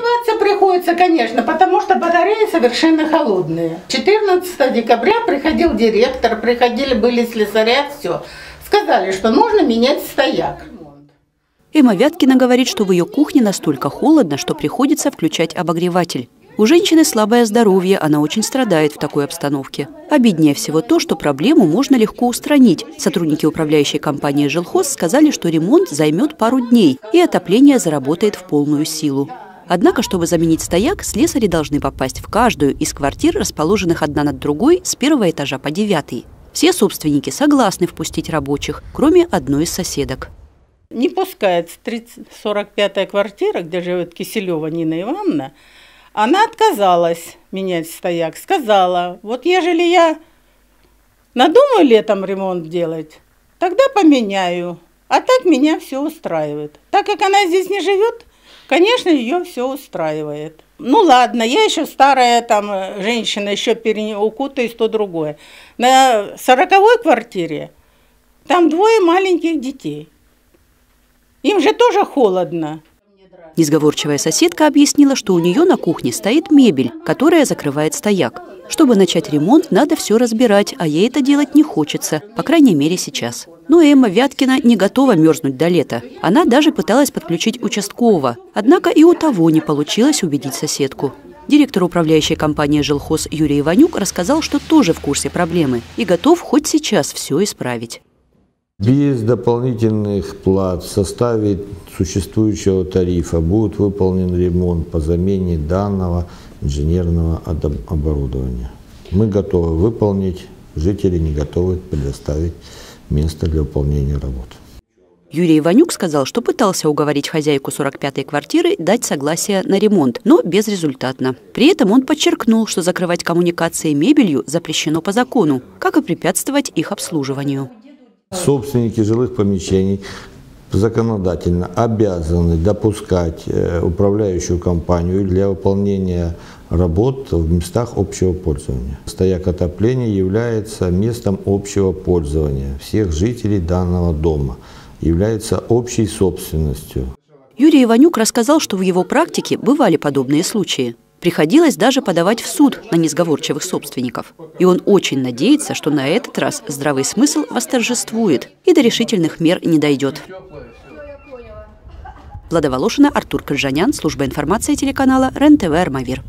Одеваться приходится, конечно, потому что батареи совершенно холодные. 14 декабря приходил директор, приходили, были слесаря, все. Сказали, что нужно менять стояк. Эмма Вяткина говорит, что в ее кухне настолько холодно, что приходится включать обогреватель. У женщины слабое здоровье, она очень страдает в такой обстановке. Обиднее всего то, что проблему можно легко устранить. Сотрудники управляющей компании «Жилхоз» сказали, что ремонт займет пару дней, и отопление заработает в полную силу. Однако, чтобы заменить стояк, слесари должны попасть в каждую из квартир, расположенных одна над другой, с первого этажа по девятый. Все собственники согласны впустить рабочих, кроме одной из соседок. Не пускает 45-я квартира, где живет Киселева Нина Ивановна, она отказалась менять стояк, сказала, вот ежели я надумаю летом ремонт делать, тогда поменяю. А так меня все устраивает. Так как она здесь не живет, конечно, ее все устраивает. Ну ладно, я еще старая там женщина, еще пере... укутаюсь то другое. На сороковой квартире там двое маленьких детей. Им же тоже холодно. Несговорчивая соседка объяснила, что у нее на кухне стоит мебель, которая закрывает стояк. Чтобы начать ремонт, надо все разбирать, а ей это делать не хочется, по крайней мере сейчас. Но Эмма Вяткина не готова мерзнуть до лета. Она даже пыталась подключить участкового. Однако и у того не получилось убедить соседку. Директор управляющей компании «Жилхоз» Юрий Иванюк рассказал, что тоже в курсе проблемы и готов хоть сейчас все исправить. Без дополнительных плат в составе существующего тарифа будет выполнен ремонт по замене данного инженерного оборудования. Мы готовы выполнить, жители не готовы предоставить место для выполнения работ. Юрий Иванюк сказал, что пытался уговорить хозяйку 45-й квартиры дать согласие на ремонт, но безрезультатно. При этом он подчеркнул, что закрывать коммуникации мебелью запрещено по закону, как и препятствовать их обслуживанию. Собственники жилых помещений законодательно обязаны допускать э, управляющую компанию для выполнения работ в местах общего пользования. Стояк отопления является местом общего пользования всех жителей данного дома, является общей собственностью. Юрий Иванюк рассказал, что в его практике бывали подобные случаи. Приходилось даже подавать в суд на несговорчивых собственников. И он очень надеется, что на этот раз здравый смысл восторжествует и до решительных мер не дойдет. Влада Волошина, Артур Крыжанян, служба информации телеканала РЕН-ТВ «Армавир».